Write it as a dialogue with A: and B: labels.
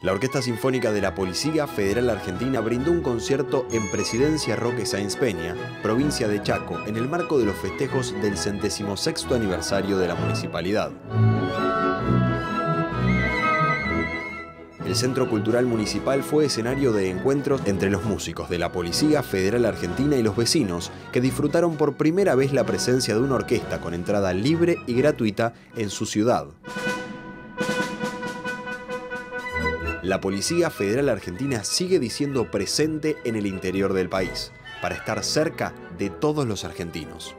A: La Orquesta Sinfónica de la Policía Federal Argentina brindó un concierto en Presidencia Roque Sáenz Peña, provincia de Chaco, en el marco de los festejos del centésimo sexto aniversario de la municipalidad. El Centro Cultural Municipal fue escenario de encuentros entre los músicos de la Policía Federal Argentina y los vecinos, que disfrutaron por primera vez la presencia de una orquesta con entrada libre y gratuita en su ciudad. La Policía Federal Argentina sigue diciendo presente en el interior del país, para estar cerca de todos los argentinos.